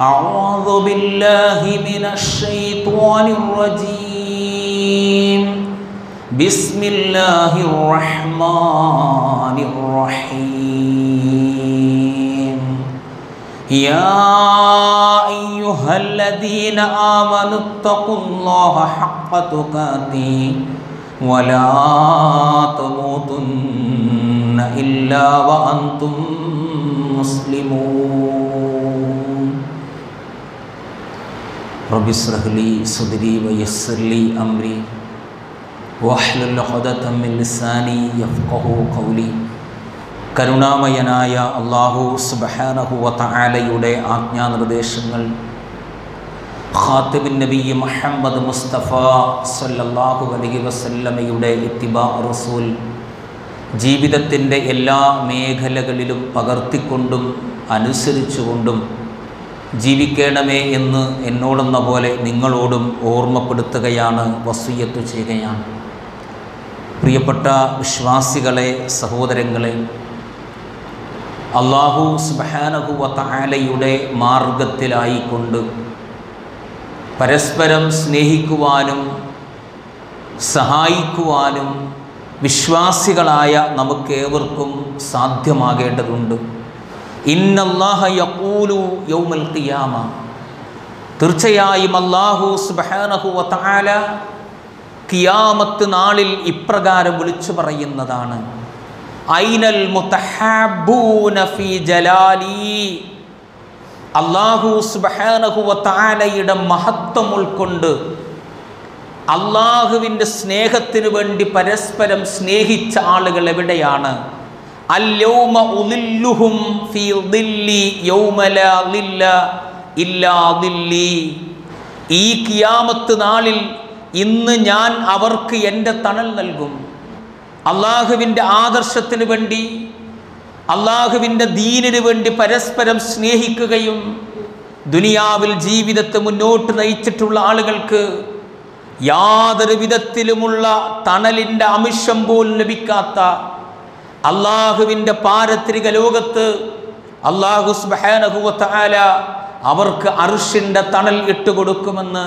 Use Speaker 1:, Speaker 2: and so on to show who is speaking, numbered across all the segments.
Speaker 1: أعوذ بالله من الشيطان الرجيم. بسم الله الرحمن الرحيم. يا أيها الذين آمنوا اتقوا الله حق تقاته ولا تموتن إلا وأنتم مسلمون. رب اشرح لي صدري ويسر لي أمري واحلل عقدة من لساني يفقه قولي കരുണാമയനായ അള്ളാഹു സുബഹാനഹുവ തആലയുടെ ആജ്ഞാനിർദ്ദേശങ്ങൾ ഖാത്തിബിൻ നബി മുഹമ്മദ് മുസ്തഫ സല്ലല്ലാഹു അലൈഹി വസല്ലമയുടെ ഇത്തിബാ റസൂൽ ജീവിതത്തിൻ്റെ എല്ലാ മേഖലകളിലും പകർത്തിക്കൊണ്ടും അനുസരിച്ചുകൊണ്ടും ജീവിക്കണമേ എന്ന് എന്നോടെന്ന പോലെ നിങ്ങളോടും ഓർമ്മപ്പെടുത്തുകയാണ് വസൂയത്ത് ചെയ്യുകയാണ്. പ്രിയപ്പെട്ട വിശ്വാസികളെ സഹോദരങ്ങളെ അള്ളാഹു സ്മഹാനഹു താലയുടെ മാർഗത്തിലായിക്കൊണ്ട് പരസ്പരം സ്നേഹിക്കുവാനും സഹായിക്കുവാനും വിശ്വാസികളായ നമുക്കേവർക്കും സാധ്യമാകേണ്ടതുണ്ട്. ഖിയാമ. തീർച്ചയായും അള്ളാഹു സുബാനഹു വാല കിയാമത്ത് നാളിൽ ഇപ്രകാരം വിളിച്ചു പറയുന്നതാണ്. ഐനൽ ഫീ ജലാലി. അള്ളാഹു സുബ്ഹാനഹു വതആലയുടെ മഹത്വം ഉൾക്കൊണ്ട് അള്ളാഹുവിന്റെ സ്നേഹത്തിനു വേണ്ടി പരസ്പരം സ്നേഹിച്ച ആളുകൾ എവിടെയാണ്? ഫീ ഇല്ലാ ഈ കിയാമത്ത് നാളിൽ ഇന്ന് ഞാൻ അവർക്ക് എന്റെ തണൽ നൽകും. അള്ളാഹുവിന്റെ ആദർശത്തിന് വേണ്ടി അള്ളാഹുവിന്റെ ദീനിനു വേണ്ടി പരസ്പരം സ്നേഹിക്കുകയും ദുനിയാവിൽ ജീവിതത്തെ മുന്നോട്ട് നയിച്ചിട്ടുള്ള ആളുകൾക്ക് യാതൊരു വിധത്തിലുമുള്ള തണലിന്റെ അമിഷം പോലും ലഭിക്കാത്ത അള്ളാഹുവിന്റെ പാരത്രിക ലോകത്ത് അള്ളാഹു സുബാനഹുവല അവർക്ക് അർഷിന്റെ തണൽ ഇട്ടുകൊടുക്കുമെന്ന്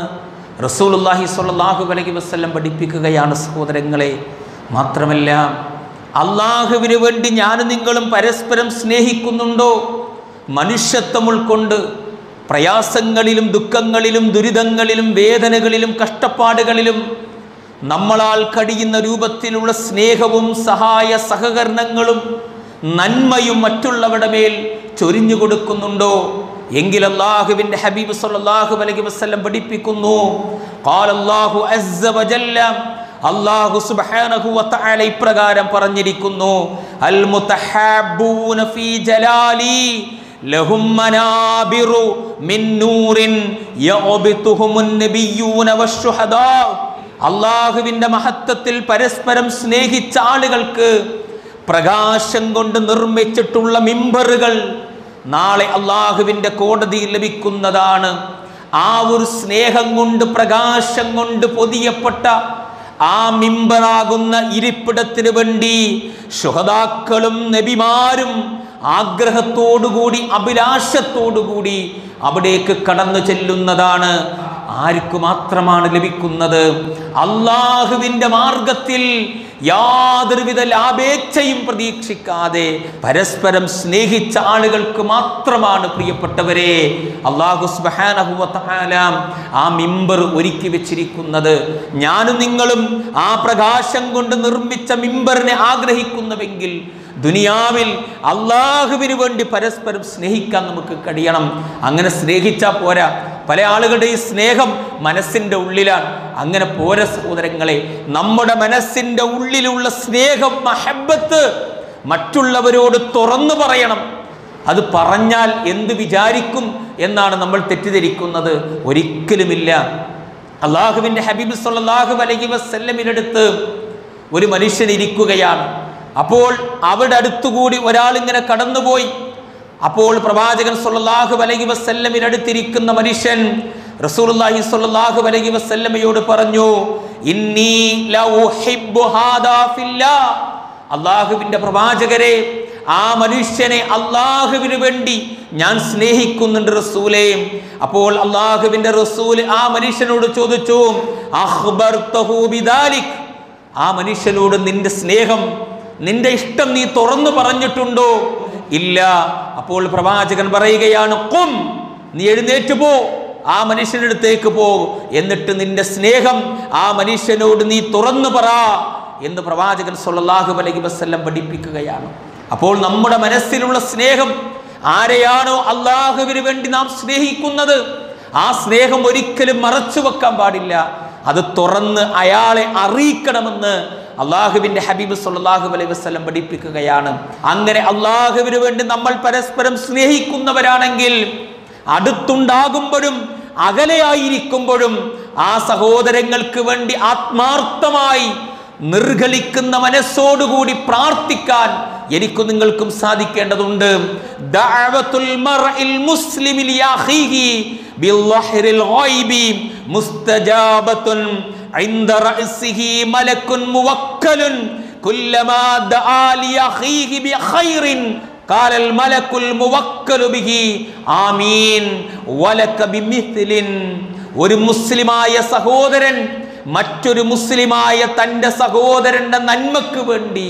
Speaker 1: റസൂലുല്ലാഹി സ്വല്ലല്ലാഹു അലൈഹി വസ്ല്ലം പഠിപ്പിക്കുകയാണ് സഹോദരങ്ങളെ. മാത്രമല്ല അള്ളാഹുവിന് വേണ്ടി ഞാനും നിങ്ങളും പരസ്പരം സ്നേഹിക്കുന്നുണ്ടോ? മനുഷ്യത്വം ഉൾക്കൊണ്ട് പ്രയാസങ്ങളിലും ദുഃഖങ്ങളിലും ദുരിതങ്ങളിലും വേദനകളിലും കഷ്ടപ്പാടുകളിലും നമ്മളാൽ കഴിയുന്ന രൂപത്തിലുള്ള സ്നേഹവും സഹായ സഹകരണങ്ങളും നന്മയും മറ്റുള്ളവരുടെ മേൽ ചൊരിഞ്ഞു കൊടുക്കുന്നുണ്ടോ? എങ്കിൽ അള്ളാഹുവിന്റെ ഹബീബ് സല്ലല്ലാഹു അലൈഹി വസല്ലം പഠിപ്പിക്കുന്നു വജല്ല. അല്ലാഹു സുബ്ഹാനഹു വതആല ഇപ്രകാരം പറഞ്ഞിരിക്കുന്നു അൽ മുതഹാബൂന ഫീ ജലാലി ലഹും മനാബിറു മിൻ നൂറിൻ യഅബിതുഹുമുൻ നബിയൂന വശുഹദാ. അള്ളാഹുവിന്റെ മഹത്വത്തിൽ പരസ്പരം സ്നേഹിച്ച ആളുകൾക്ക് പ്രകാശം കൊണ്ട് നിർമ്മിച്ചിട്ടുള്ള മിമ്പറുകൾ നാളെ അള്ളാഹുവിന്റെ കോടതിയിൽ ലഭിക്കുന്നതാണ്. ആ ഒരു സ്നേഹം കൊണ്ട് പ്രകാശം കൊണ്ട് പൊതിയപ്പെട്ട ആ മിമ്പറാകുന്ന ഇരിപ്പിടത്തിന് വേണ്ടി ശുഹതാക്കളും നബിമാരും ആഗ്രഹത്തോടുകൂടി അഭിലാഷത്തോടുകൂടി അവിടേക്ക് കടന്നു ചെല്ലുന്നതാണ്. ആർക്ക് മാത്രമാണ് ലഭിക്കുന്നത്? അള്ളാഹുവിന്റെ മാർഗത്തിൽ യാതൊരുവിധ ലാഭേച്ഛയും പ്രതീക്ഷിക്കാതെ പരസ്പരം സ്നേഹിച്ച ആളുകൾക്ക് മാത്രമാണ് പ്രിയപ്പെട്ടവരെ. അള്ളാഹു ആ മിമ്പർ ഒരുക്കി വെച്ചിരിക്കുന്നത്. ഞാനും നിങ്ങളും ആ പ്രകാശം കൊണ്ട് നിർമ്മിച്ച മിമ്പറിനെ ആഗ്രഹിക്കുന്നുവെങ്കിൽ ദുനിയാവിൽ അള്ളാഹുവിന് വേണ്ടി പരസ്പരം സ്നേഹിക്കാൻ നമുക്ക് കഴിയണം. അങ്ങനെ സ്നേഹിച്ചാൽ പോരാ. പല ആളുകളുടെ ഈ സ്നേഹം മനസ്സിന്റെ ഉള്ളിലാണ്. അങ്ങനെ പോര സഹോദരങ്ങളെ നമ്മുടെ മനസ്സിന്റെ ഉള്ളിലുള്ള സ്നേഹം മഹബത്ത് മറ്റുള്ളവരോട് തുറന്നു പറയണം. അത് പറഞ്ഞാൽ എന്ത് വിചാരിക്കും എന്നാണ് നമ്മൾ തെറ്റിദ്ധരിക്കുന്നത്? ഒരിക്കലുമില്ല. അള്ളാഹുവിന്റെ ഹബീബ് സല്ലല്ലാഹു അലൈഹി വസ്ല്ലമിനടുത്ത് ഒരു മനുഷ്യൻ ഇരിക്കുകയാണ്. അപ്പോൾ അവിടെ അടുത്തുകൂടി ഒരാൾ ഇങ്ങനെ കടന്നുപോയി. അപ്പോൾ പ്രവാചകൻ സൊല്ലാഹു അലൈഹി വസ്ല്ലമിനടുത്തിരിക്കുന്ന മനുഷ്യൻ റസൂലുള്ളാഹി സ്വല്ലല്ലാഹു അലൈഹി വസല്ലമയോട് പറഞ്ഞു ഇന്നി അള്ളാഹുവിന്റെ പ്രവാചകരെ ആ മനുഷ്യനെ അള്ളാഹുവിന് വേണ്ടി ഞാൻ സ്നേഹിക്കുന്നുണ്ട് റസൂലേ. അപ്പോൾ അള്ളാഹുവിന്റെ റസൂൽ ആ മനുഷ്യനോട് ചോദിച്ചു ആ മനുഷ്യനോട് നിന്റെ സ്നേഹം നിന്റെ ഇഷ്ടം നീ തുറന്നു പറഞ്ഞിട്ടുണ്ടോ? ഇല്ല. അപ്പോൾ പ്രവാചകൻ പറയുകയാണ് കും നീ എഴുന്നേറ്റ് പോ. ആ മനുഷ്യന്റെ അടുത്തേക്ക് പോ. എന്നിട്ട് നിന്റെ സ്നേഹം ആ മനുഷ്യനോട് നീ തുറന്നു പറ. എന്ന് പ്രവാചകൻ സല്ലല്ലാഹു അലൈഹി വസ്ല്ലം പഠിപ്പിക്കുകയാണ്. അപ്പോൾ നമ്മുടെ മനസ്സിലുള്ള സ്നേഹം ആരെയാണോ അള്ളാഹുവിന് വേണ്ടി നാം സ്നേഹിക്കുന്നത്? ആ സ്നേഹം ഒരിക്കലും മറച്ചു വെക്കാൻ പാടില്ല. അത് തുറന്ന് അയാളെ അറിയിക്കണമെന്ന് അള്ളാഹുവിന്റെ ഹബീബ് സല്ലല്ലാഹു അലൈഹി വസ്ലം പഠിപ്പിക്കുകയാണ്. അങ്ങനെ അള്ളാഹുവിന് വേണ്ടി നമ്മൾ പരസ്പരം സ്നേഹിക്കുന്നവരാണെങ്കിൽ അടുത്തുണ്ടാകുമ്പോഴും അകലെയായിരിക്കുമ്പോഴും ആ സഹോദരങ്ങൾക്ക് വേണ്ടി ആത്മാർത്ഥമായി നിർഗളിക്കുന്ന മനസ്സോടുകൂടി പ്രാർത്ഥിക്കാൻ എനിക്കും നിങ്ങൾക്കും സാധിക്കേണ്ടതുണ്ട് ദഅവത്തുൽ മർഇൽ മുസ്ലിമി ലിഅഖീഹി ബിൽളഹ്റിൽ ഗൈബി മുസ്തജാബത്തുൻ عند رأسه ملك موكل كلما دعا لأخيه بخير قال الملك الموكل به آمين ولك بمثل ഒരു മുസ്ലിമായ സഹോദരൻ മറ്റൊരു മുസ്ലിമായ തൻ്റെ സഹോദരന്റെ നന്മക്ക് വേണ്ടി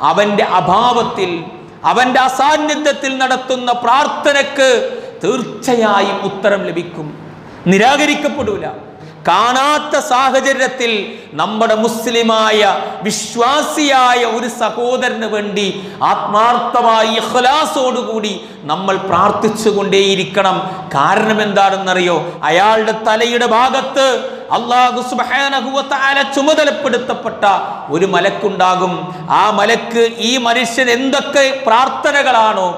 Speaker 1: അവന്റെ അഭാവത്തിൽ അവന്റെ അസാന്നിധ്യത്തിൽ നടത്തുന്ന പ്രാർത്ഥനക്ക് തീർച്ചയായും ഉത്തരം ലഭിക്കും. നിരാകരിക്കപ്പെടൂല. കാണാത്ത സാഹചര്യത്തിൽ നമ്മുടെ മുസ്ലിമായ വിശ്വാസിയായ ഒരു സഹോദരന് വേണ്ടി ആത്മാർത്ഥമായി ഇഖ്ലാസോടുകൂടി നമ്മൾ പ്രാർത്ഥിച്ചു കൊണ്ടേയിരിക്കണം കാരണം എന്താണെന്നറിയോ? അയാളുടെ തലയുടെ ഭാഗത്ത് അള്ളാഹു തആല ചുമതലപ്പെടുത്തപ്പെട്ട ഒരു മലക്കുണ്ടാകും. ആ മലക്ക് ഈ മനുഷ്യൻ എന്തൊക്കെ പ്രാർത്ഥനകളാണോ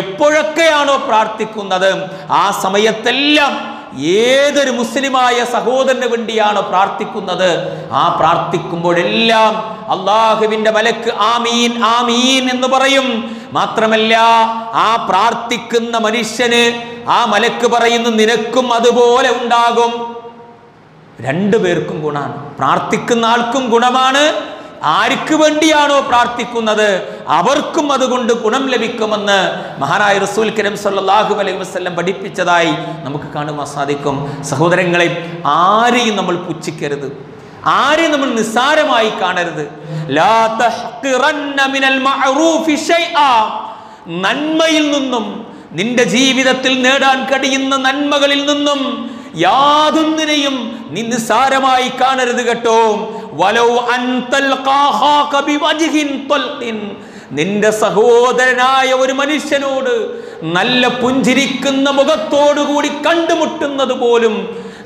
Speaker 1: എപ്പോഴൊക്കെയാണോ പ്രാർത്ഥിക്കുന്നത് ആ സമയത്തെല്ലാം ഏതൊരു മുസ്ലിമായ സഹോദരന് വേണ്ടിയാണ് പ്രാർത്ഥിക്കുന്നത്? ആ പ്രാർത്ഥിക്കുമ്പോഴെല്ലാം അള്ളാഹുവിന്റെ മലക്ക് ആമീൻ ആമീൻ എന്ന് പറയും. മാത്രമല്ല ആ പ്രാർത്ഥിക്കുന്ന മനുഷ്യന് ആ മലക്ക് പറയുന്ന നിനക്കും അതുപോലെ ഉണ്ടാകും. രണ്ടു പേർക്കും ഗുണമാണ്. പ്രാർത്ഥിക്കുന്ന ആൾക്കും ഗുണമാണ്. ആർക്ക് വേണ്ടിയാണോ പ്രാർത്ഥിക്കുന്നത്? അവർക്കും അതുകൊണ്ട് ഗുണം ലഭിക്കുമെന്ന് മഹാനായ റസൂൽ കരീം സല്ലാഹു അലൈഹി വസല്ലം പഠിപ്പിച്ചതായി നമുക്ക് കാണുവാൻ സാധിക്കും. സഹോദരങ്ങളെ ആരെയും നമ്മൾ പുച്ഛിക്കരുത്. ആരെയും നമ്മൾ നിസ്സാരമായി കാണരുത്. നന്മയിൽ നിന്നും നിന്റെ ജീവിതത്തിൽ നേടാൻ കഴിയുന്ന നന്മകളിൽ നിന്നും യാതൊന്നിനെയും നീ നിസ്സാരമായി കാണരുത് കേട്ടോ. വലൗ നിന്റെ സഹോദരനായ ഒരു മനുഷ്യനോട് നല്ല പുഞ്ചിരിക്കുന്ന മുഖത്തോടുകൂടി കണ്ടുമുട്ടുന്നത് പോലും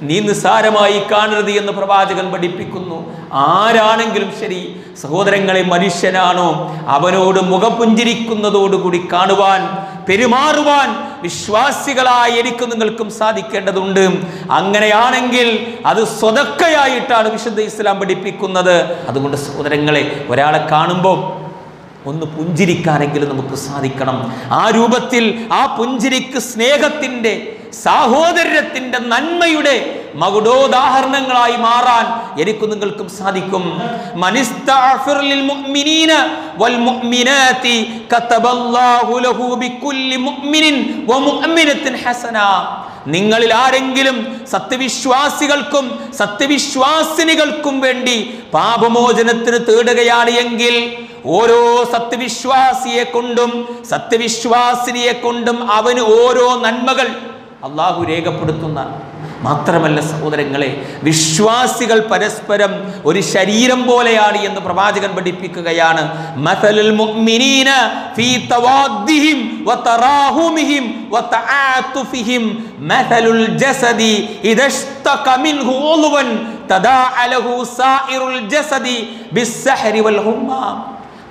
Speaker 1: നീ നിസ്സാരമായി കാണരുത് എന്ന് പ്രവാചകൻ പഠിപ്പിക്കുന്നു. ആരാണെങ്കിലും ശരി സഹോദരങ്ങളെ മനുഷ്യനാണോ അവനോട് മുഖപുഞ്ചിരിക്കുന്നതോടുകൂടി കാണുവാൻ പെരുമാറുവാൻ വിശ്വാസികളായ എനിക്കും നിങ്ങൾക്കും സാധിക്കേണ്ടതുണ്ട്. അങ്ങനെയാണെങ്കിൽ അത് സ്വതക്കയായിട്ടാണ് വിശുദ്ധ ഇസ്ലാം പഠിപ്പിക്കുന്നത്. അതുകൊണ്ട് സഹോദരങ്ങളെ ഒരാളെ കാണുമ്പോൾ ഒന്ന് പുഞ്ചിരിക്കാനെങ്കിലും നമുക്ക് സാധിക്കണം. ആ രൂപത്തിൽ ആ പുഞ്ചിരിക്ക് സ്നേഹത്തിന്റെ സാഹോദര്യത്തിന്റെ നന്മയുടെ മകുടോദാഹരണങ്ങളായി മാറാൻ എനിക്ക് നിങ്ങൾക്കും സാധിക്കും. നിങ്ങളിൽ ആരെങ്കിലും സത്യവിശ്വാസികൾക്കും സത്യവിശ്വാസിനികൾക്കും വേണ്ടി പാപമോചനത്തിന് തേടുകയാണ് എങ്കിൽ ഓരോ സത്യവിശ്വാസിയെ കൊണ്ടും സത്യവിശ്വാസിനിയെ കൊണ്ടും അവന് ഓരോ നന്മകൾ അള്ളാഹു രേഖപ്പെടുത്തുന്ന മാത്രമല്ല സഹോദരങ്ങളെ വിശ്വാസികൾ പരസ്പരം ഒരു ശരീരം പോലെയാണ് എന്ന് പ്രവാചകൻ പഠിപ്പിക്കുകയാണ്.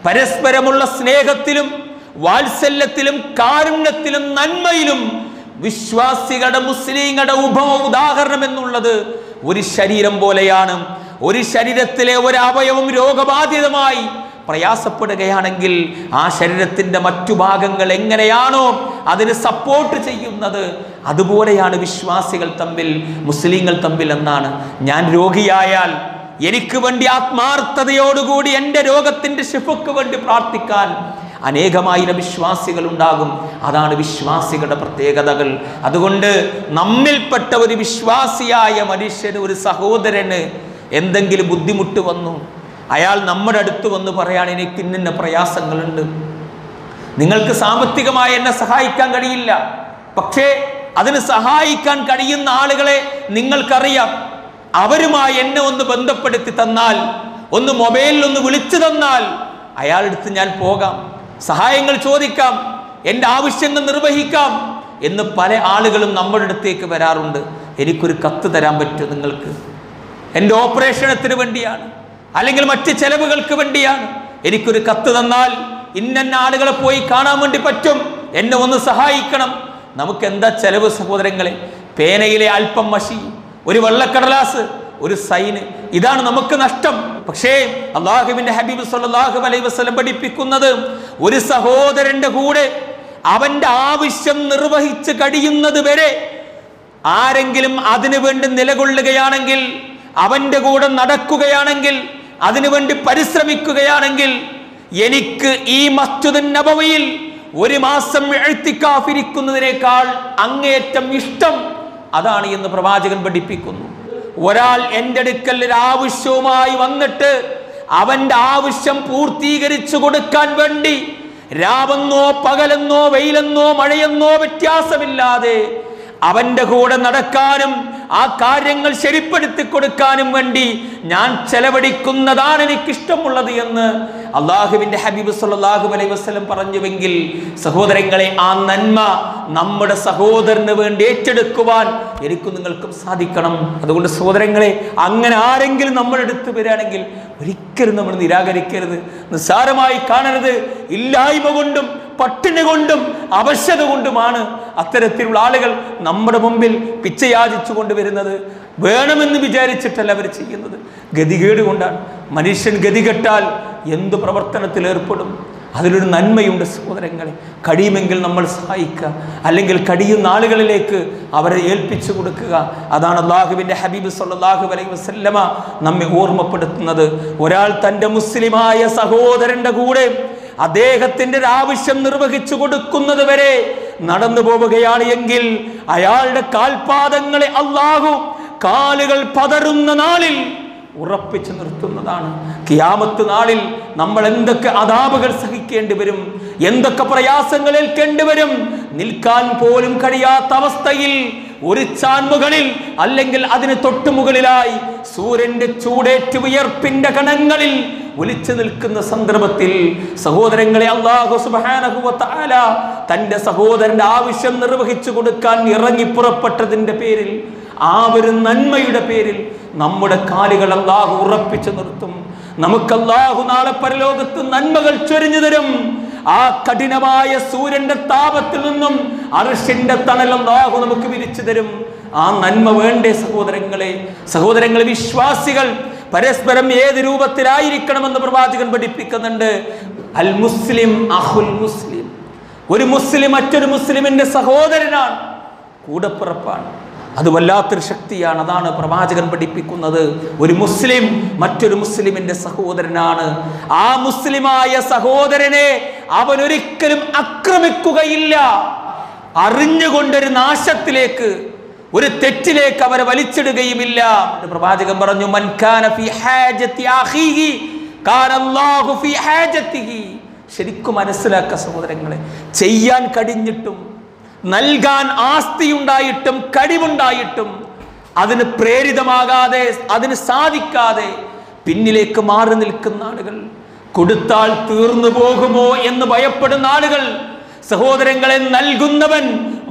Speaker 1: പരസ്പരമുള്ള സ്നേഹത്തിലും വാത്സല്യത്തിലും കാരുണ്യത്തിലും നന്മയിലും വിശ്വാസികളുടെ മുസ്ലിങ്ങളുടെ ഉപമ ഉദാഹരണം എന്നുള്ളത് ഒരു ശരീരം പോലെയാണ്. ഒരു ശരീരത്തിലെ ഒരു അവയവം രോഗബാധിതമായി പ്രയാസപ്പെടുകയാണെങ്കിൽ ആ ശരീരത്തിന്റെ മറ്റു ഭാഗങ്ങൾ എങ്ങനെയാണോ അതിന് സപ്പോർട്ട് ചെയ്യുന്നത് അതുപോലെയാണ് വിശ്വാസികൾ തമ്മിൽ മുസ്ലിങ്ങൾ തമ്മിൽ എന്നാണ്. ഞാൻ രോഗിയായാൽ എനിക്ക് വേണ്ടി ആത്മാർത്ഥതയോടുകൂടി എന്റെ രോഗത്തിന്റെ ശിഫക്ക് വേണ്ടി പ്രാർത്ഥിക്കാൻ അനേകമായിരം വിശ്വാസികൾ ഉണ്ടാകും അതാണ് വിശ്വാസികളുടെ പ്രത്യേകതകൾ. അതുകൊണ്ട് നമ്മിൽപ്പെട്ട ഒരു വിശ്വാസിയായ മനുഷ്യന് ഒരു സഹോദരന് എന്തെങ്കിലും ബുദ്ധിമുട്ട് വന്നു അയാൾ നമ്മുടെ അടുത്ത് വന്ന് പറയാണ് എനിക്ക് ഇന്നിന്ന പ്രയാസങ്ങളുണ്ട്. നിങ്ങൾക്ക് സാമ്പത്തികമായി എന്നെ സഹായിക്കാൻ കഴിയില്ല. പക്ഷേ അതിന് സഹായിക്കാൻ കഴിയുന്ന ആളുകളെ നിങ്ങൾക്കറിയാം. അവരുമായി എന്നെ ഒന്ന് ബന്ധപ്പെടുത്തി തന്നാൽ ഒന്ന് മൊബൈലിൽ ഒന്ന് വിളിച്ചു തന്നാൽ അയാളടുത്ത് ഞാൻ പോകാം. സഹായങ്ങൾ ചോദിക്കാം എന്റെ ആവശ്യങ്ങൾ നിർവഹിക്കാം എന്ന് പല ആളുകളും നമ്മുടെ അടുത്തേക്ക് വരാറുണ്ട്. എനിക്കൊരു കത്ത് തരാൻ പറ്റും നിങ്ങൾക്ക്? എന്റെ ഓപ്പറേഷനത്തിന് വേണ്ടിയാണ് അല്ലെങ്കിൽ മറ്റ് ചെലവുകൾക്ക് വേണ്ടിയാണ്. എനിക്കൊരു കത്ത് തന്നാൽ ഇന്ന ആളുകളെ പോയി കാണാൻ വേണ്ടി പറ്റും. എന്നെ ഒന്ന് സഹായിക്കണം. നമുക്ക് എന്താ ചെലവ് സഹോദരങ്ങളെ? പേനയിലെ അല്പം മഷി ഒരു വെള്ളക്കടലാസ് ഒരു സൈന് ഇതാണ് നമുക്ക് നഷ്ടം. പക്ഷേ അള്ളാഹുവിന്റെ ഹബീബ് സല്ലല്ലാഹു അലൈഹി വസ്ലം പഠിപ്പിക്കുന്നത് ഒരു സഹോദരന്റെ കൂടെ അവന്റെ ആവശ്യം നിർവഹിച്ച് കഴിയുന്നത് വരെ ആരെങ്കിലും അതിനു വേണ്ടി നിലകൊള്ളുകയാണെങ്കിൽ അവന്റെ കൂടെ നടക്കുകയാണെങ്കിൽ അതിനുവേണ്ടി പരിശ്രമിക്കുകയാണെങ്കിൽ എനിക്ക് ഈ മസ്ജിദുൻ നബവയിൽ ഒരു മാസം എഴുത്തിക്കാഫിരിക്കുന്നതിനേക്കാൾ അങ്ങേയറ്റം ഇഷ്ടം അതാണ് എന്ന് പ്രവാചകൻ പഠിപ്പിക്കുന്നു. ഒരാൾ എന്റെ അടുക്കൽ ഒരു ആവശ്യവുമായി വന്നിട്ട് അവന്റെ ആവശ്യം പൂർത്തീകരിച്ചു കൊടുക്കാൻ വേണ്ടി രാവെന്നോ പകലെന്നോ വെയിലെന്നോ മഴയെന്നോ വ്യത്യാസമില്ലാതെ അവന്റെ കൂടെ നടക്കാനും ആ കാര്യങ്ങൾ ശരിപ്പെടുത്തി കൊടുക്കാനും വേണ്ടി ഞാൻ ചെലവഴിക്കുന്നതാണ് എനിക്കിഷ്ടമുള്ളത് എന്ന് അള്ളാഹുവിന്റെ ഹബീബ് സല്ലാഹു അലൈ വസ്ലം പറഞ്ഞുവെങ്കിൽ സഹോദരങ്ങളെ ആ നന്മ നമ്മുടെ സഹോദരന് വേണ്ടി ഏറ്റെടുക്കുവാൻ എനിക്കും നിങ്ങൾക്കും സാധിക്കണം. അതുകൊണ്ട് സഹോദരങ്ങളെ അങ്ങനെ ആരെങ്കിലും നമ്മുടെ അടുത്ത് വരികയാണെങ്കിൽ ഒരിക്കലും നമ്മൾ നിരാകരിക്കരുത്. നിസ്സാരമായി കാണരുത്. ഇല്ലായ്മ കൊണ്ടും പട്ടിണി കൊണ്ടും അവശത കൊണ്ടുമാണ് അത്തരത്തിലുള്ള ആളുകൾ നമ്മുടെ മുമ്പിൽ പിച്ചയാചിച്ചു കൊണ്ടുവരുന്നത് വേണമെന്ന് വിചാരിച്ചിട്ടല്ല അവർ ചെയ്യുന്നത്. ഗതികേട് കൊണ്ടാണ്. മനുഷ്യൻ ഗതികെട്ടാൽ എന്ത് പ്രവർത്തനത്തിൽ ഏർപ്പെടും? അതിലൊരു നന്മയുണ്ട് സഹോദരങ്ങളെ. കഴിയുമെങ്കിൽ നമ്മൾ സഹായിക്കുക. അല്ലെങ്കിൽ കഴിയുന്ന ആളുകളിലേക്ക് അവരെ ഏൽപ്പിച്ചു കൊടുക്കുക. അതാണ് അള്ളാഹുവിന്റെ ഹബീബ് സല്ലാഹു അലൈഹി വസല്ലമ നമ്മെ ഓർമ്മപ്പെടുത്തുന്നത്. ഒരാൾ തന്റെ മുസ്ലിമായ സഹോദരന്റെ കൂടെ അദ്ദേഹത്തിന്റെ ആവശ്യം നിർവഹിച്ചു കൊടുക്കുന്നത് വരെ നടന്നു പോവുകയാണ് എങ്കിൽ അയാളുടെ കാൽപാദങ്ങളെ അള്ളാഹു കാലുകൾ പതറുന്ന നാളിൽ ഉറപ്പിച്ചു നിർത്തുന്നതാണ്. കിയാമത്ത് നാളിൽ നമ്മൾ എന്തൊക്കെ അതാപകൾ സഹിക്കേണ്ടി വരും എന്തൊക്കെ പ്രയാസങ്ങൾ ഏൽക്കേണ്ടി വരും നിൽക്കാൻ പോലും കഴിയാത്ത അവസ്ഥയിൽ ഒരു ചാൻമുകളിൽ അല്ലെങ്കിൽ അതിന് തൊട്ടുമുകളിലായി സൂര്യന്റെ ചൂടേറ്റ് വിയർപ്പിന്റെ കണങ്ങളിൽ ഒലിച്ചു നിൽക്കുന്ന സന്ദർഭത്തിൽ സഹോദരങ്ങളെ അള്ളാഹു സുബാനഹുല തന്റെ സഹോദരന്റെ ആവശ്യം നിർവഹിച്ചു കൊടുക്കാൻ ഇറങ്ങി പുറപ്പെട്ടതിന്റെ പേരിൽ ആ ഒരു നന്മയുടെ പേരിൽ നമ്മുടെ കാലുകൾ അള്ളാഹു ഉറപ്പിച്ചു നിർത്തും. നമുക്ക് അള്ളാഹു നാളെ പരലോകത്ത് നന്മകൾ ചൊരിഞ്ഞു തരും. ആ കഠിനമായ സൂര്യന്റെ താപത്തിൽ നിന്നും അർഷിന്റെ തണൽ അള്ളാഹു നമുക്ക് വിരിച്ചു തരും. ആ നന്മ വേണ്ടേ സഹോദരങ്ങളെ? സഹോദരങ്ങളെ വിശ്വാസികൾ പരസ്പരം ഏത് രൂപത്തിലായിരിക്കണമെന്ന് പ്രവാചകൻ പഠിപ്പിക്കുന്നുണ്ട്? അൽ മുസ്ലിം അഹുൽ മുസ്ലിം. ഒരു മുസ്ലിം മറ്റൊരു മുസ്ലിമിന്റെ സഹോദരനാണ്. കൂടപ്പിറപ്പാണ്. അത് വല്ലാത്തൊരു ശക്തിയാണ്. അതാണ് പ്രവാചകൻ പഠിപ്പിക്കുന്നത്. ഒരു മുസ്ലിം മറ്റൊരു മുസ്ലിമിന്റെ സഹോദരനാണ്. ആ മുസ്ലിമായ സഹോദരനെ അവൻ ഒരിക്കലും ആക്രമിക്കുകയില്ല. അറിഞ്ഞുകൊണ്ടൊരു നാശത്തിലേക്ക് ഒരു തെറ്റിലേക്ക് അവരെ വലിച്ചിടുകയുമില്ല. പ്രവാചകൻ പറഞ്ഞു ഫി അഖീഹി ഫി ശരിക്കും മനസ്സിലാക്കുക സഹോദരങ്ങളെ ചെയ്യാൻ കഴിഞ്ഞിട്ടും നൽകാൻ ആസ്തിയുണ്ടായിട്ടും കഴിവുണ്ടായിട്ടും അതിന് പ്രേരിതമാകാതെ അതിന് സാധിക്കാതെ പിന്നിലേക്ക് മാറി നിൽക്കുന്ന ആളുകൾ കൊടുത്താൽ തീർന്നു പോകുമോ എന്ന് ഭയപ്പെടുന്ന ആളുകൾ സഹോദരങ്ങളെ നൽകുന്നവൻ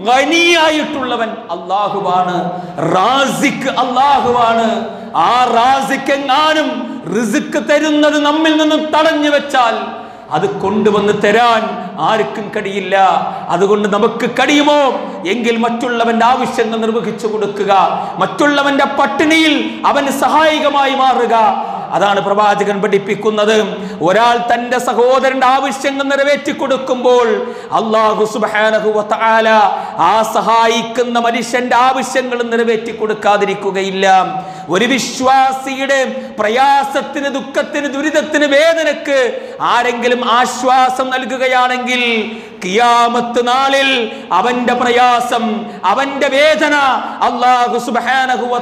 Speaker 1: ഖനിയായിട്ടുള്ളവൻ അള്ളാഹുവാണ് റാസിക്ക് അള്ളാഹുവാണ് ആ റാസിക്ക് എങ്ങാനും റിസിക്ക് തരുന്നത് നമ്മിൽ നിന്നും തടഞ്ഞു വെച്ചാൽ അത് കൊണ്ടുവന്ന് തരാൻ ആർക്കും കഴിയില്ല അതുകൊണ്ട് നമുക്ക് കഴിയുമോ എങ്കിൽ മറ്റുള്ളവന്റെ ആവശ്യങ്ങൾ നിർവഹിച്ചു കൊടുക്കുക. മറ്റുള്ളവന്റെ പട്ടിണിയിൽ അവന് സഹായികമായി മാറുക. അതാണ് പ്രവാചകൻ പഠിപ്പിക്കുന്നത്. ഒരാൾ തന്റെ സഹോദരന്റെ ആവശ്യങ്ങൾ നിറവേറ്റി കൊടുക്കുമ്പോൾ അള്ളാഹു തആല ആ സഹായിക്കുന്ന മനുഷ്യന്റെ ആവശ്യങ്ങൾ നിറവേറ്റി കൊടുക്കാതിരിക്കുകയില്ല ഒരു വിശ്വാസിയുടെ പ്രയാസത്തിന് ദുഃഖത്തിന് ദുരിതത്തിന് വേദനക്ക് ആരെങ്കിലും ആശ്വാസം നൽകുകയാണെങ്കിൽ കിയാമത്ത് നാളിൽ അവന്റെ പ്രയാസം അവന്റെ വേദന അള്ളാഹു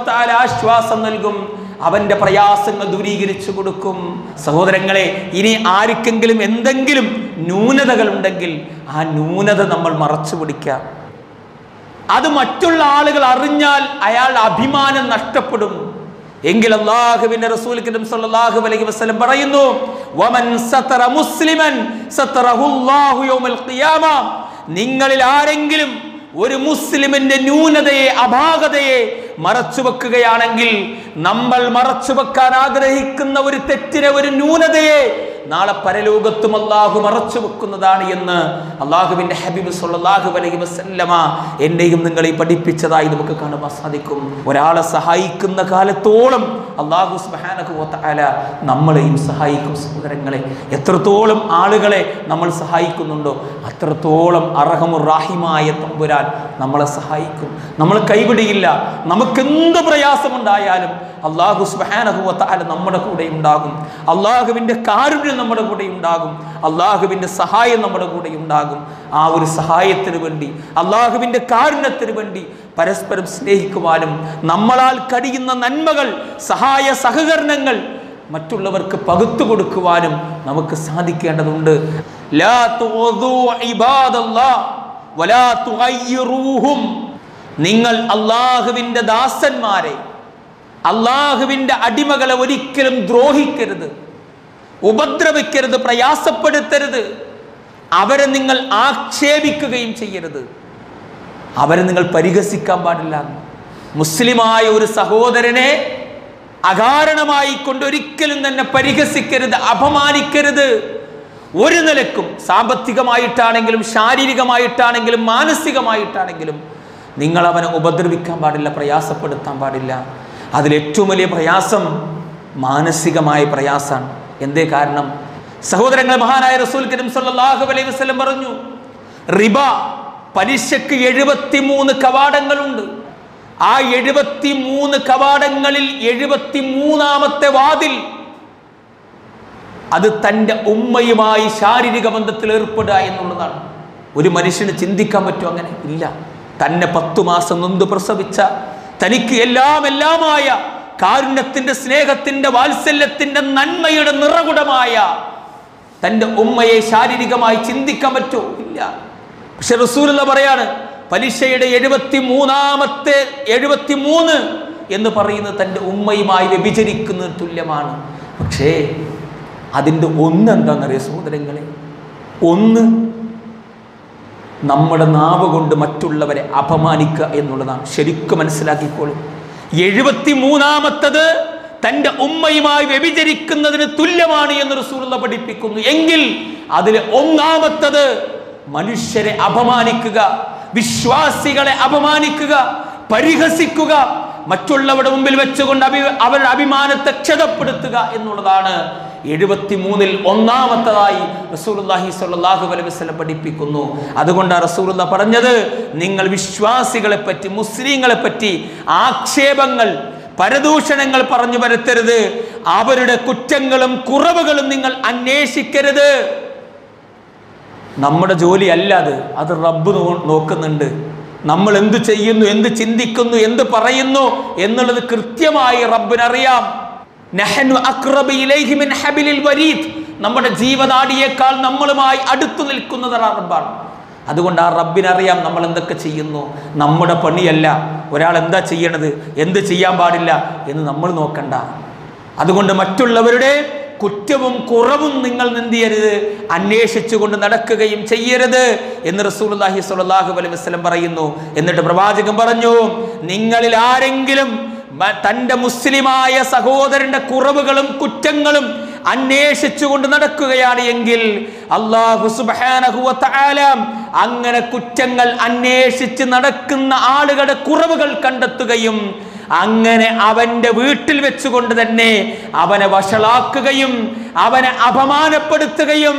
Speaker 1: തആല ആശ്വാസം നൽകും. അവന്റെ പ്രയാസങ്ങൾ ദൂരീകരിച്ചു കൊടുക്കും. സഹോദരങ്ങളെ ഇനി ആർക്കെങ്കിലും എന്തെങ്കിലും ന്യൂനതകൾ ഉണ്ടെങ്കിൽ ആ ന്യൂനത നമ്മൾ മറച്ചു പിടിക്കാം അത് മറ്റുള്ള ആളുകൾ അറിഞ്ഞാൽ അയാൾ അഭിമാനം നഷ്ടപ്പെടും. എങ്കിൽ അള്ളാഹുവിന്റെ റസൂൽ കരീം അലൈഹി വസല്ലം പറയുന്നു വമൻ സതറ മുസ്ലിമൻ സതറഹുല്ലാഹു യൗമൽ ഖിയാമ. നിങ്ങളിൽ ആരെങ്കിലും ഒരു മുസ്ലിമിന്റെ ന്യൂനതയെ അപാകതയെ മറച്ചു വെക്കുകയാണെങ്കിൽ നമ്മൾ മറച്ചു വെക്കാൻ ആഗ്രഹിക്കുന്ന ഒരു തെറ്റിനെ ഒരു ന്യൂനതയെ നാളെ പരലോകത്തും അള്ളാഹു മറച്ചു വെക്കുന്നതാണ് എന്ന് അള്ളാഹുവിന്റെ ഹബീബ് സൊല്ലാഹു അലൈഹി വസല്ലമ എന്നെയും നിങ്ങളെ പഠിപ്പിച്ചതായി നമുക്ക് കാണുവാൻ സാധിക്കും. ഒരാളെ സഹായിക്കുന്ന കാലത്തോളം അള്ളാഹു സുബ്ഹാനഹു വ നമ്മളെയും സഹായിക്കും സഹോദരങ്ങളെ. എത്രത്തോളം ആളുകളെ നമ്മൾ സഹായിക്കുന്നുണ്ടോ അത്രത്തോളം അർഹമുറാഹിമായ തമ്പുരാൻ നമ്മളെ സഹായിക്കും. നമ്മൾ കൈവിടിയില്ല. നമുക്കെന്ത് പ്രയാസമുണ്ടായാലും അള്ളാഹു സുബ്ഹാനഹു വ നമ്മുടെ കൂടെ ഉണ്ടാകും. അള്ളാഹുവിന്റെ കാരുണ്യം നമ്മുടെ കൂടെ ഉണ്ടാകും. അള്ളാഹുവിന്റെ സഹായം നമ്മുടെ കൂടെ ഉണ്ടാകും. ആ ഒരു സഹായത്തിന് വേണ്ടി അള്ളാഹുവിന്റെ കാരുണ്യത്തിന് വേണ്ടി പരസ്പരം സ്നേഹിക്കുവാനും നമ്മളാൽ കഴിയുന്ന നന്മകൾ സഹായ സഹകരണങ്ങൾ മറ്റുള്ളവർക്ക് പകുത്തു കൊടുക്കുവാനും നമുക്ക് സാധിക്കേണ്ടതുണ്ട്. നിങ്ങൾ അള്ളാഹുവിന്റെ ദാസന്മാരെ അള്ളാഹുവിന്റെ അടിമകളെ ഒരിക്കലും ദ്രോഹിക്കരുത്. ഉപദ്രവിക്കരുത് പ്രയാസപ്പെടുത്തരുത്. അവരെ നിങ്ങൾ ആക്ഷേപിക്കുകയും ചെയ്യരുത്. അവരെ നിങ്ങൾ പരിഹസിക്കാൻ പാടില്ല. മുസ്ലിമായ ഒരു സഹോദരനെ അകാരണമായി കൊണ്ടൊരിക്കലും തന്നെ പരിഹസിക്കരുത് അപമാനിക്കരുത്. ഒരു നിലക്കും സാമ്പത്തികമായിട്ടാണെങ്കിലും ശാരീരികമായിട്ടാണെങ്കിലും മാനസികമായിട്ടാണെങ്കിലും നിങ്ങൾ അവനെ ഉപദ്രവിക്കാൻ പാടില്ല പ്രയാസപ്പെടുത്താൻ പാടില്ല. അതിലേറ്റവും വലിയ പ്രയാസം മാനസികമായ പ്രയാസമാണ്. എന്തേ കാരണം? സഹോദരങ്ങൾ മഹാനായ റസൂൽ കരീം സല്ലല്ലാഹു അലൈഹി വസല്ലം പറഞ്ഞു റിബ പലിശക്ക് എഴുപത്തി മൂന്ന് കവാടങ്ങളുണ്ട്. ആ എഴുപത്തി മൂന്ന് കവാടങ്ങളിൽ എഴുപത്തി മൂന്നാമത്തെ വാതിൽ അത് തന്റെ ഉമ്മയുമായി ശാരീരിക ബന്ധത്തിൽ ഏർപ്പെടുക എന്നുള്ളതാണ്. ഒരു മനുഷ്യന് ചിന്തിക്കാൻ പറ്റും അങ്ങനെ? ഇല്ല. തന്നെ പത്തു മാസം നൊന്ത് പ്രസവിച്ച തനിക്ക് എല്ലാം എല്ലാമായ കാരുണ്യത്തിന്റെ സ്നേഹത്തിന്റെ വാത്സല്യത്തിന്റെ നന്മയുടെ നിറകുടമായ തന്റെ ഉമ്മയെ ശാരീരികമായി ചിന്തിക്കാൻ പറ്റുമോ? ഇല്ല. പക്ഷെ റസൂലുള്ള പറയാണ് പലിശയുടെ എഴുപത്തി മൂന്നാമത്തെ എഴുപത്തി മൂന്ന് എന്ന് പറയുന്നത് തന്റെ ഉമ്മയുമായി വ്യഭിചരിക്കുന്ന തുല്യമാണ്. പക്ഷേ അതിന്റെ ഒന്ന് എന്താണെന്നറിയാം സഹോദരങ്ങളെ? ഒന്ന് നമ്മുടെ നാവ് കൊണ്ട് മറ്റുള്ളവരെ അപമാനിക്കുക എന്നുള്ളതാണ്. ശരിക്കും മനസ്സിലാക്കിക്കോളും. എഴുപത്തി മൂന്നാമത്തത് തന്റെ ഉമ്മയുമായി വ്യഭിചരിക്കുന്നതിന് തുല്യമാണ് എന്ന് റസൂലുള്ള പഠിപ്പിക്കുന്നു. എങ്കിൽ അതിൽ ഒന്നാമത്തത് മനുഷ്യരെ അപമാനിക്കുക വിശ്വാസികളെ അപമാനിക്കുക പരിഹസിക്കുക മറ്റുള്ളവരുടെ മുമ്പിൽ വെച്ചുകൊണ്ട് അഭി അവരുടെ അഭിമാനത്തെ ക്ഷതപ്പെടുത്തുക എന്നുള്ളതാണ് എഴുപത്തി മൂന്നിൽ ഒന്നാമത്തതായി റസൂലുള്ളാഹി സ്വല്ലല്ലാഹു അലൈഹി വസല്ലം പഠിപ്പിക്കുന്നു. അതുകൊണ്ടാണ് റസൂലുള്ള പറഞ്ഞത് നിങ്ങൾ വിശ്വാസികളെ പറ്റി മുസ്ലിങ്ങളെ പറ്റി ആക്ഷേപങ്ങൾ പരദൂഷണങ്ങൾ പറഞ്ഞു വരുത്തരുത് അവരുടെ കുറ്റങ്ങളും കുറവുകളും നിങ്ങൾ അന്വേഷിക്കരുത്. നമ്മുടെ ജോലി അല്ല അത്. അത് റബ്ബ് നോക്കുന്നുണ്ട്. നമ്മൾ എന്ത് ചെയ്യുന്നു എന്ത് ചിന്തിക്കുന്നു എന്ത് പറയുന്നു എന്നുള്ളത് കൃത്യമായി റബ്ബിനറിയാം. നമ്മുടെ ജീവനാടിയേക്കാൾ നമ്മളുമായി അടുത്തു നിൽക്കുന്നത് റബ്ബാണ്. അതുകൊണ്ട് ആ റബ്ബിനറിയാം നമ്മൾ എന്തൊക്കെ ചെയ്യുന്നു. നമ്മുടെ പണിയല്ല. ഒരാൾ എന്താ ചെയ്യണത്? എന്ത് ചെയ്യാൻ പാടില്ല എന്ന് നമ്മൾ നോക്കണ്ട. അതുകൊണ്ട് മറ്റുള്ളവരുടെ കുറ്റവും കുറവും നിങ്ങൾ നിന്ദിയരുത് അന്വേഷിച്ചുകൊണ്ട് നടക്കുകയും ചെയ്യരുത് എന്ന് റസൂലുള്ളാഹി സ്വല്ലല്ലാഹു അലൈഹി വസല്ലം പറയുന്നു. എന്നിട്ട് പ്രവാചകൻ പറഞ്ഞു നിങ്ങളിൽ ആരെങ്കിലും തന്റെ മുസ്ലിമായ സഹോദരന്റെ കുറവുകളും കുറ്റങ്ങളും അന്വേഷിച്ചുകൊണ്ട് നടക്കുകയാണ് എങ്കിൽ അള്ളാഹു അങ്ങനെ കുറ്റങ്ങൾ അന്വേഷിച്ച് നടക്കുന്ന ആളുകളുടെ കുറവുകൾ കണ്ടെത്തുകയും അങ്ങനെ അവന്റെ വീട്ടിൽ വെച്ചുകൊണ്ട് തന്നെ അവനെ വഷളാക്കുകയും അവനെ അപമാനപ്പെടുത്തുകയും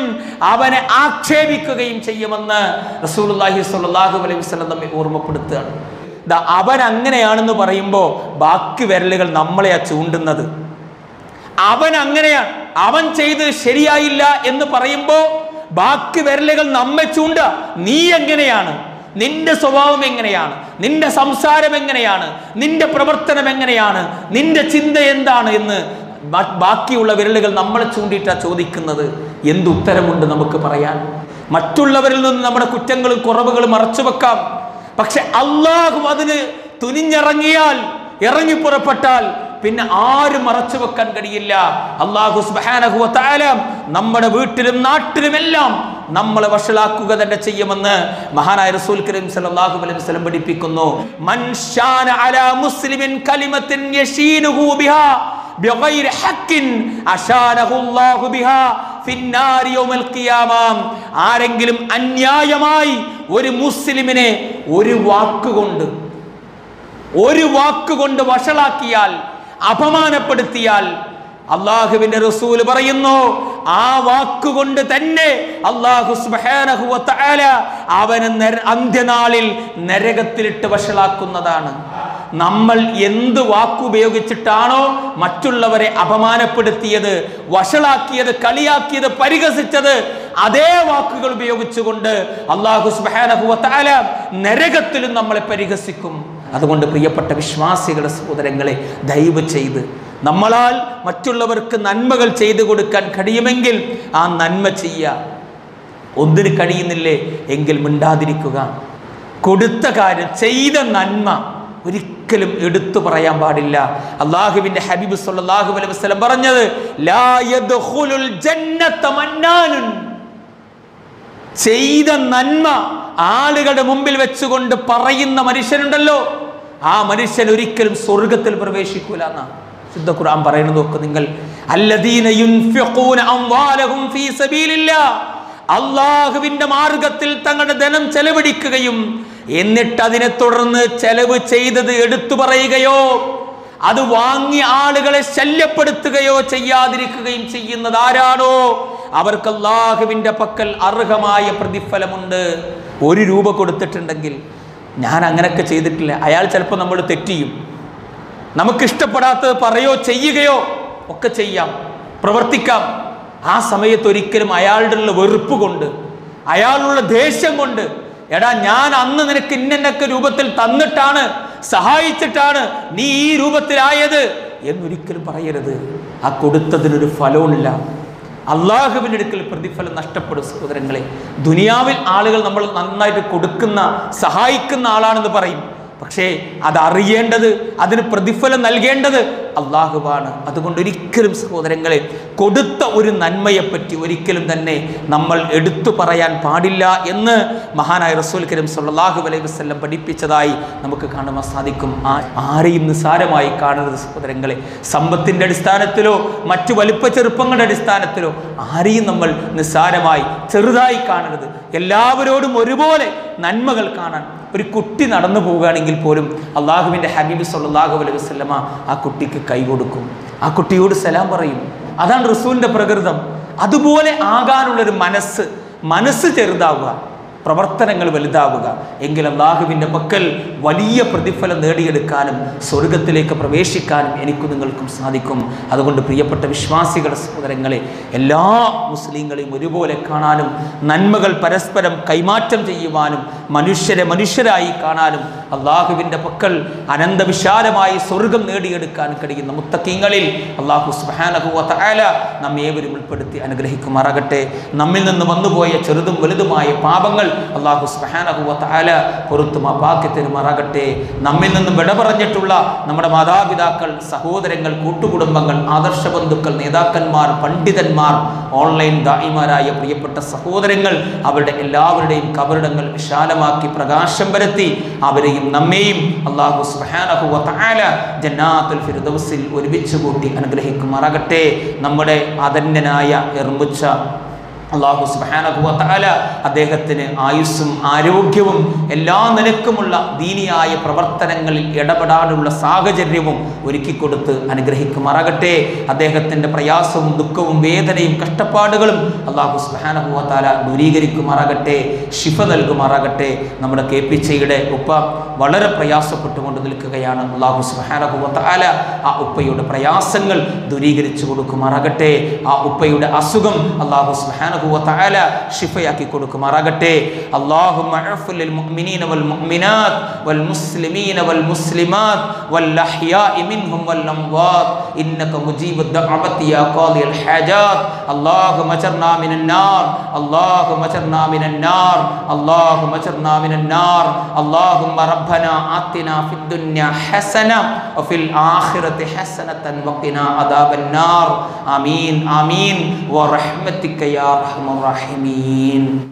Speaker 1: അവനെ ആക്ഷേപിക്കുകയും ചെയ്യുമെന്ന് റസൂലുള്ളാഹി സ്വല്ലല്ലാഹു അലൈഹി വസല്ലം നമ്മെ ഓർമ്മപ്പെടുത്തുകയാണ്. അവൻ അങ്ങനെയാണെന്ന് പറയുമ്പോൾ ബാക്കി വിരലുകൾ നമ്മളെയാ ചൂണ്ടുന്നത്. അവൻ അങ്ങനെയാണ് അവൻ ചെയ്ത് ശരിയായില്ല എന്ന് പറയുമ്പോൾ ബാക്കി വിരലുകൾ നമ്മെ ചൂണ്ട. നീ എങ്ങനെയാണ്? നിന്റെ സ്വഭാവം എങ്ങനെയാണ്? നിന്റെ സംസാരം എങ്ങനെയാണ്? നിന്റെ പ്രവർത്തനം എങ്ങനെയാണ്? നിന്റെ ചിന്ത എന്താണ് എന്ന് ബാക്കിയുള്ള വിരലുകൾ നമ്മളെ ചൂണ്ടിയിട്ടാ ചോദിക്കുന്നത്. എന്തുത്തരമുണ്ട് നമുക്ക് പറയാൻ? മറ്റുള്ളവരിൽ നിന്ന് നമ്മുടെ കുറ്റങ്ങളും കുറവുകളും മറച്ചു വെക്കാം പക്ഷെ അള്ളാഹു അതിന് തുനിഞ്ഞിറങ്ങിയാൽ ഇറങ്ങി പുറപ്പെട്ടാൽ പിന്നെ ആരും മറച്ചു വെക്കാൻ കഴിയില്ല. അള്ളാഹു തആല നമ്മുടെ വീട്ടിലും നാട്ടിലുമെല്ലാം നമ്മളെ വഷളാക്കുക തന്നെ ചെയ്യുമെന്ന് മഹാനായ റസൂൽ കരീം സല്ലല്ലാഹു അലൈഹി വസല്ലം പഠിപ്പിക്കുന്നു. മൻ ഷാന അലാ മുസ്ലിമിൻ കലിമത്തിൻ യശീനുഹു ബിഹാ ബിഗൈരി ഹഖിൻ അശാനഹു അല്ലാഹു ബിഹാ ആരെങ്കിലും അന്യായമായി ഒരു മുസ്ലിമിനെ ഒരു വാക്കുകൊണ്ട് ഒരു വാക്കുകൊണ്ട് വഷളാക്കിയാൽ അപമാനപ്പെടുത്തിയാൽ അള്ളാഹുവിന്റെ റസൂൽ പറയുന്നു ആ വാക്കുകൊണ്ട് തന്നെ അള്ളാഹു അവന് അന്ത്യനാളിൽ നരകത്തിലിട്ട് വഷളാക്കുന്നതാണ്. നമ്മൾ എന്ത് വാക്കുപയോഗിച്ചിട്ടാണോ മറ്റുള്ളവരെ അപമാനപ്പെടുത്തിയത് വഷളാക്കിയത് കളിയാക്കിയത് പരിഹസിച്ചത് അതേ വാക്കുകൾ ഉപയോഗിച്ചുകൊണ്ട് അള്ളാഹു നരകത്തിലും നമ്മളെ പരിഹസിക്കും. അതുകൊണ്ട് പ്രിയപ്പെട്ട വിശ്വാസികളുടെ സഹോദരങ്ങളെ ദയവ് ചെയ്ത് നമ്മളാൽ മറ്റുള്ളവർക്ക് നന്മകൾ ചെയ്തു കൊടുക്കാൻ കഴിയുമെങ്കിൽ ആ നന്മ ചെയ്യുക. ഒന്നിന് കഴിയുന്നില്ലേ? എങ്കിൽ മിണ്ടാതിരിക്കുക. കൊടുത്ത കാര്യം ചെയ്ത നന്മ. ഒരിക്കലും എടുത്തു പറയാൻ പാടില്ല. അള്ളാഹുവിന്റെ ഹബീബ് സല്ലല്ലാഹു അലൈഹി വസല്ലം പറഞ്ഞത് ചെയ്ത നന്മ ആളുകളുടെ മുമ്പിൽ വെച്ചുകൊണ്ട് പറയുന്ന മനുഷ്യനുണ്ടല്ലോ. ആ മനുഷ്യൻ ഒരിക്കലും സ്വർഗത്തിൽ പ്രവേശിക്കൂല എന്നാ ശുദ്ധ ഖുർആൻ പറയുന്നത് നോക്ക് നിങ്ങൾ. അല്ലദീന യുൻഫിഖൂന അംവാലഹും ഫീ സബീലില്ലാ. അള്ളാഹുവിന്റെ മാർഗത്തിൽ തങ്ങളുടെ ധനം ചെലവഴിക്കുകയും എന്നിട്ട് അതിനെ തുടർന്ന് ചെലവ് ചെയ്തത് എടുത്തു പറയുകയോ അത് വാങ്ങി ആളുകളെ ശല്യപ്പെടുത്തുകയോ ചെയ്യാതിരിക്കുകയും ചെയ്യുന്നത് ആരാണോ? അവർക്ക് അള്ളാഹുവിന്റെ പക്കൽ അർഹമായ പ്രതിഫലമുണ്ട്. ഒരു രൂപ കൊടുത്തിട്ടുണ്ടെങ്കിൽ ഞാൻ അങ്ങനെയൊക്കെ ചെയ്തിട്ടില്ല. അയാൾ ചിലപ്പോൾ നമ്മൾ തെറ്റിയും നമുക്കിഷ്ടപ്പെടാത്തത് പറയോ ചെയ്യുകയോ ഒക്കെ ചെയ്യാം. പ്രവർത്തിക്കാം. ആ സമയത്ത് ഒരിക്കലും അയാളുടെ വെറുപ്പ് കൊണ്ട് അയാളുള്ള ദേഷ്യം കൊണ്ട് എടാ ഞാൻ അന്ന് നിനക്ക് ഇന്നൊക്കെ രൂപത്തിൽ തന്നിട്ടാണ് സഹായിച്ചിട്ടാണ് നീ ഈ രൂപത്തിലായത് എന്നൊരിക്കലും പറയരുത്. ആ കൊടുത്തതിനൊരു ഫലവുമില്ല. അള്ളാഹുവിന്റെ അടുക്കൽ പ്രതിഫലം നഷ്ടപ്പെടും സഹോദരങ്ങളെ. ദുനിയാവിൽ ആളുകൾ നമ്മൾ നന്നായിട്ട് കൊടുക്കുന്ന സഹായിക്കുന്ന ആളാണെന്ന് പറയും. പക്ഷേ അതറിയേണ്ടത് അതിന് പ്രതിഫലം നൽകേണ്ടത് അള്ളാഹുവാണ്. അതുകൊണ്ട് ഒരിക്കലും സഹോദരങ്ങളെ കൊടുത്ത ഒരു നന്മയെപ്പറ്റി ഒരിക്കലും തന്നെ നമ്മൾ എടുത്തു പറയാൻ പാടില്ല എന്ന് മഹാനായ റസൂൽ കരീം സല്ലാഹു അലൈഹി വസല്ലം പഠിപ്പിച്ചതായി നമുക്ക് കാണുവാൻ സാധിക്കും. ആ ആരെയും നിസ്സാരമായി കാണരുത് സഹോദരങ്ങളെ. സമ്പത്തിന്റെ അടിസ്ഥാനത്തിലോ മറ്റു വലുപ്പ ചെറുപ്പങ്ങളുടെ അടിസ്ഥാനത്തിലോ ആരെയും നമ്മൾ നിസ്സാരമായി ചെറുതായി കാണരുത്. എല്ലാവരോടും ഒരുപോലെ നന്മകൾ കാണാൻ ഒരു കുട്ടി നടന്നു പോവുകയാണെങ്കിൽ പോലും അള്ളാഹുവിന്റെ ഹബീബ് സല്ലാഹു അലൈഹി വസല്ലമ ആ കുട്ടിക്ക് കൈ കൊടുക്കും ആ കുട്ടിയോട് സലാം പറയും. അതാണ് റസൂലിന്റെ പ്രകൃതം. അതുപോലെ ആകാനുള്ളൊരു മനസ്സ്. മനസ്സ് ചെറുതാവുക. പ്രവർത്തനങ്ങൾ വലുതാവുക. എങ്കിൽ അള്ളാഹുവിന്റെ പക്കൽ വലിയ പ്രതിഫലം നേടിയെടുക്കാനും സ്വർഗത്തിലേക്ക് പ്രവേശിക്കാനും എനിക്കും നിങ്ങൾക്കും സാധിക്കും. അതുകൊണ്ട് പ്രിയപ്പെട്ട വിശ്വാസികളുടെ സഹോദരങ്ങളെ എല്ലാ മുസ്ലിങ്ങളെയും ഒരുപോലെ കാണാനും നന്മകൾ പരസ്പരം കൈമാറ്റം ചെയ്യുവാനും മനുഷ്യരെ മനുഷ്യരായി കാണാനും അള്ളാഹുവിന്റെ പക്കൽ അനന്തവിശാലമായി സ്വർഗം നേടിയെടുക്കാൻ കഴിയുന്ന മുത്തക്കീങ്ങളിൽ അള്ളാഹു സുബാനഹുവ തആല നമ്മെ ഏവരും ഉൾപ്പെടുത്തി അനുഗ്രഹിക്കുമാറാകട്ടെ. നമ്മിൽ നിന്ന് വന്നുപോയ ചെറുതും വലുതുമായ പാപങ്ങൾ അള്ളാഹു സുബാനഹുവ തആല പുറത്തു തരുമാറാകട്ടെ. നമ്മിൽ നിന്നും വിട പറഞ്ഞിട്ടുള്ള നമ്മുടെ മാതാപിതാക്കൾ സഹോദരങ്ങൾ കൂട്ടുകുടുംബങ്ങൾ ആദർശ ബന്ധുക്കൾ നേതാക്കന്മാർ പണ്ഡിതന്മാർ ഓൺലൈൻ ദായിമാരായ പ്രിയപ്പെട്ട സഹോദരങ്ങൾ അവരുടെ എല്ലാവരുടെയും കബറിടങ്ങൾ വിശാലമാക്കി പ്രകാശം പരത്തി അവരെയും നമ്മെയും അള്ളാഹു വ തആല ജന്നാത്തുൽ ഫിർദൗസിൽ ഒരുമിച്ച് കൂട്ടി അനുഗ്രഹിക്കുമാറാകട്ടെ. നമ്മുടെ അതന്യനായ എർമുച്ച അള്ളാഹു സുബാനകുവല അദ്ദേഹത്തിന് ആയുസ്സും ആരോഗ്യവും എല്ലാ നിലക്കുമുള്ള ദീനിയായ പ്രവർത്തനങ്ങളിൽ ഇടപെടാനുള്ള സാഹചര്യവും ഒരുക്കിക്കൊടുത്ത് അനുഗ്രഹിക്കുമാറാകട്ടെ. അദ്ദേഹത്തിന്റെ പ്രയാസവും ദുഃഖവും വേദനയും കഷ്ടപ്പാടുകളും അള്ളാഹു സുബാനകുവത്താല ദൂരീകരിക്കുമാറാകട്ടെ ശിഫ നൽകുമാറാകട്ടെ. നമ്മുടെ കെ പി ചെയുടെ ഉപ്പ വളരെ പ്രയാസപ്പെട്ടുകൊണ്ട് നിൽക്കുകയാണ് അള്ളാഹു സുബാനകുവത്താല ആ ഉപ്പയുടെ പ്രയാസങ്ങൾ ദൂരീകരിച്ചു കൊടുക്കുമാറാകട്ടെ. ആ ഉപ്പയുടെ അസുഖം അള്ളാഹു സുബാനകുവത്താല ഷിഫയാക്കി കൊടുക്കുമാറാകട്ടെ അള്ളാഹു للمؤمنين والمؤمنات والمسلمين والمسلمات والأحياء منهم والأموات إنك مجيب الدعوة يا قاضي الحاجات اللهم اجرنا من النار اللهم اجرنا من النار اللهم اجرنا من النار اللهم ربنا آتنا في الدنيا حسنة وفي الآخرة حسنة وقنا عذاب النار آمين آمين ورحمتك يا أرحم الراحمين.